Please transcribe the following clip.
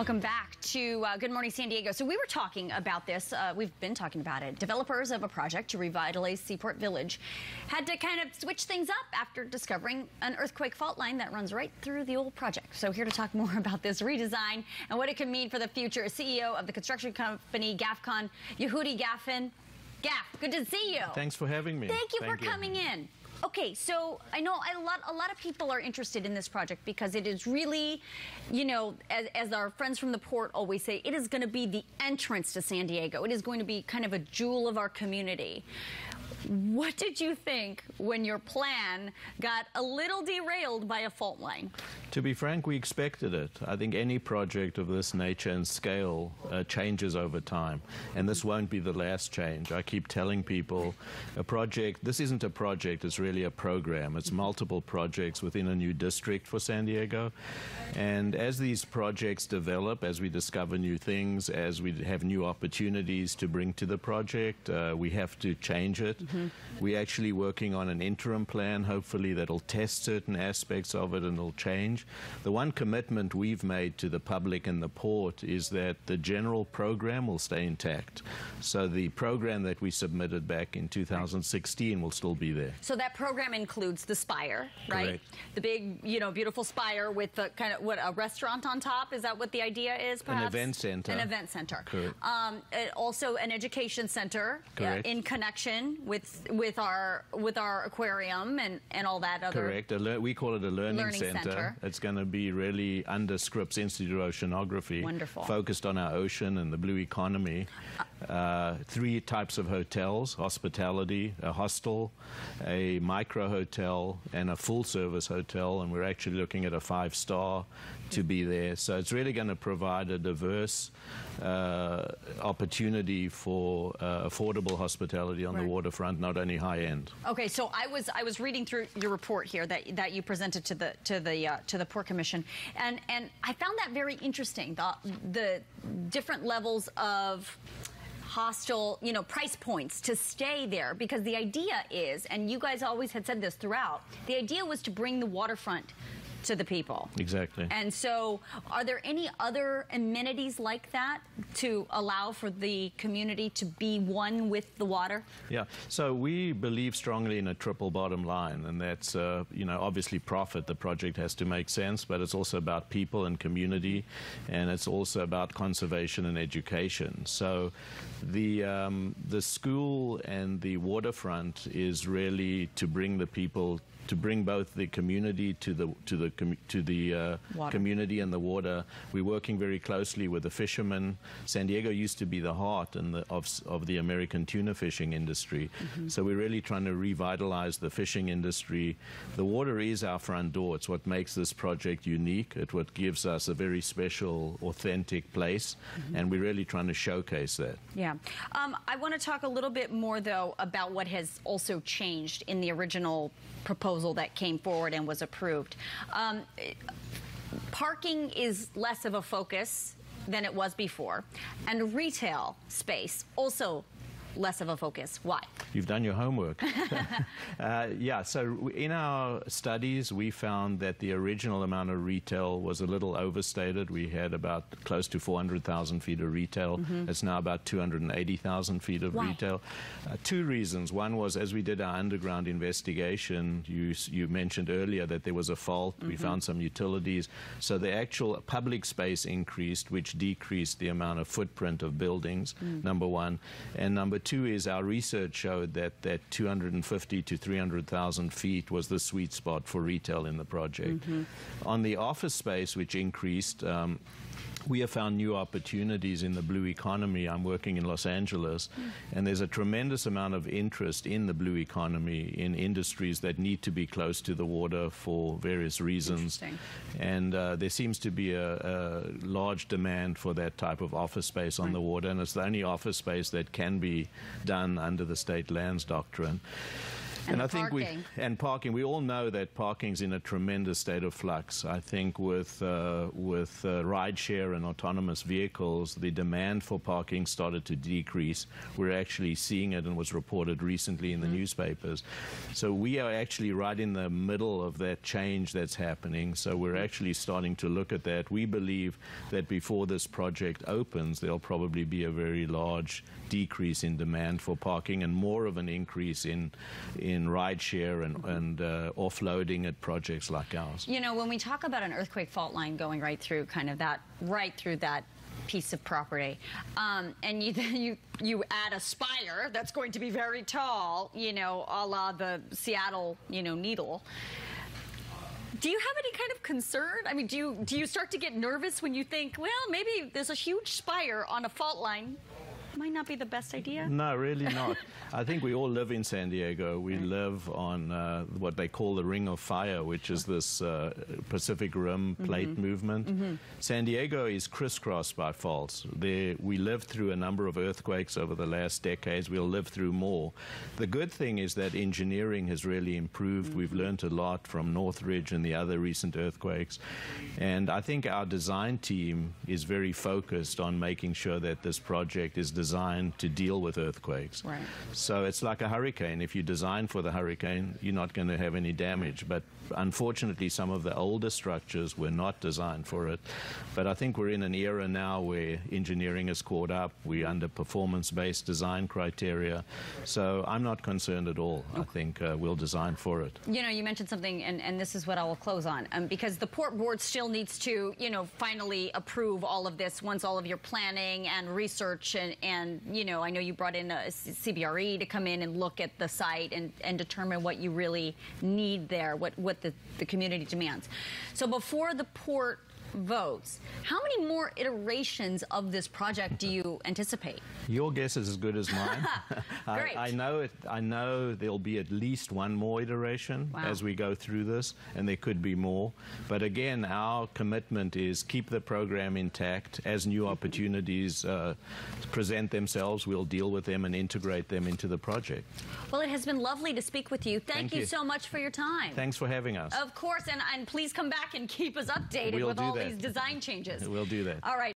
Welcome back to uh, Good Morning San Diego. So we were talking about this. Uh, we've been talking about it. Developers of a project to revitalize Seaport Village had to kind of switch things up after discovering an earthquake fault line that runs right through the old project. So here to talk more about this redesign and what it can mean for the future is CEO of the construction company GAFCON, Yehudi Gaffen. Gaff, good to see you. Thanks for having me. Thank you Thank for you. coming in. Okay, so I know a lot a lot of people are interested in this project because it is really, you know, as, as our friends from the port always say, it is going to be the entrance to San Diego. It is going to be kind of a jewel of our community. What did you think when your plan got a little derailed by a fault line? To be frank, we expected it. I think any project of this nature and scale uh, changes over time, and this won't be the last change. I keep telling people a project, this isn't a project, it's really a program. It's multiple projects within a new district for San Diego. And as these projects develop, as we discover new things, as we have new opportunities to bring to the project, uh, we have to change it. We're actually working on an interim plan, hopefully, that'll test certain aspects of it and it'll change. The one commitment we've made to the public and the port is that the general program will stay intact. So the program that we submitted back in 2016 will still be there. So that program includes the spire, right? Correct. The big, you know, beautiful spire with the kind of what a restaurant on top. Is that what the idea is? Perhaps event center. An event center. Correct. Um, also, an education center Correct. in connection with with our with our aquarium and and all that other. Correct. We call it a learning, Learning center. It's going to be really under Scripps Institute of Oceanography. Wonderful. Focused on our ocean and the blue economy. Uh, three types of hotels hospitality, a hostel, a micro hotel, and a full service hotel. And we're actually looking at a five star to be there. So it's really going to provide a diverse uh, opportunity for uh, affordable hospitality on Right. the waterfront, not only high end. Okay, so I was I was reading through your report here that that you presented to the to the uh, to the Port Commission, and and I found that very interesting. The the different levels of hostile, you know, price points to stay there because the idea is, and you guys always had said this throughout, the idea was to bring the waterfront to the people. Exactly. And so, are there any other amenities like that to allow for the community to be one with the water? Yeah, so we believe strongly in a triple bottom line, and that's, uh, you know, obviously profit. The project has to make sense, but it's also about people and community, and it's also about conservation and education. So the, um, the school and the waterfront is really to bring the people to bring both the community to the to the commu- to the uh, community and the water. We're working very closely with the fishermen. San Diego used to be the heart and the, of of the American tuna fishing industry. So we're really trying to revitalize the fishing industry. The water is our front door. It's what makes this project unique. It's what gives us a very special, authentic place, and we're really trying to showcase that. Yeah. Um, I want to talk a little bit more, though, about what has also changed in the original proposal that came forward and was approved. Um, parking is less of a focus than it was before, and retail space also less of a focus. Why? You've done your homework. uh, yeah, so in our studies, we found that the original amount of retail was a little overstated. We had about close to 400,000 feet of retail. It's now about 280,000 feet of Why? retail. Uh, two reasons. One was as we did our underground investigation, you, you mentioned earlier that there was a fault. We found some utilities. So the actual public space increased, which decreased the amount of footprint of buildings, number one. And number two is our research showed that that 250 to 300,000 feet was the sweet spot for retail in the project. On the office space, which increased, um, we have found new opportunities in the blue economy. I'm working in Los Angeles, and there's a tremendous amount of interest in the blue economy in industries that need to be close to the water for various reasons. And uh, there seems to be a, a large demand for that type of office space on the water, and it's the only office space that can be done under the state lands doctrine. And, I the think parking. we and parking. We all know that parking's in a tremendous state of flux. I think with uh, with uh, rideshare and autonomous vehicles, the demand for parking started to decrease. We're actually seeing it, and was reported recently in the newspapers. So we are actually right in the middle of that change that's happening. So we're actually starting to look at that. We believe that before this project opens, there'll probably be a very large decrease in demand for parking and more of an increase in in rideshare and, and uh, offloading at projects like ours. You know, when we talk about an earthquake fault line going right through kind of that, right through that piece of property, um, and you you you add a spire that's going to be very tall, you know, a la the Seattle, you know, needle. Do you have any kind of concern? I mean, do you do you start to get nervous when you think, well, maybe there's a huge spire on a fault line? Might not be the best idea. No, really not. I think we all live in San Diego. We live on uh, what they call the Ring of Fire, which is this uh, Pacific Rim plate movement. San Diego is crisscrossed by faults. There, we lived through a number of earthquakes over the last decades. We'll live through more. The good thing is that engineering has really improved. We've learned a lot from Northridge and the other recent earthquakes. And I think our design team is very focused on making sure that this project is designed to deal with earthquakes. Right. So it's like a hurricane. If you design for the hurricane, you're not going to have any damage. But unfortunately, some of the older structures were not designed for it. But I think we're in an era now where engineering has caught up. We're under performance based design criteria. So I'm not concerned at all. I think uh, we'll design for it. You know, you mentioned something, and, and this is what I will close on, um, because the port board still needs to, you know, finally approve all of this once all of your planning and research and, and you know, I know you brought in a CBRE to come in and look at the site and, and determine what you really need there, what, what the, the community demands. So before the port votes, how many more iterations of this project do you anticipate? Your guess is as good as mine. Great. I, I know it. I know there'll be at least one more iteration Wow. as we go through this, and there could be more. But again, our commitment is keep the program intact. As new opportunities uh, present themselves, we'll deal with them and integrate them into the project. Well, it has been lovely to speak with you. Thank, Thank you you. so much for your time. Thanks for having us. Of course, and, and please come back and keep us updated We'll with do all that. these design changes. We'll do that. All right.